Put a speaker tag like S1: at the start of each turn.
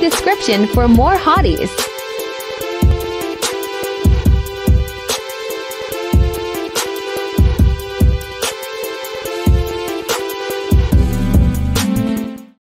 S1: description for more hotties.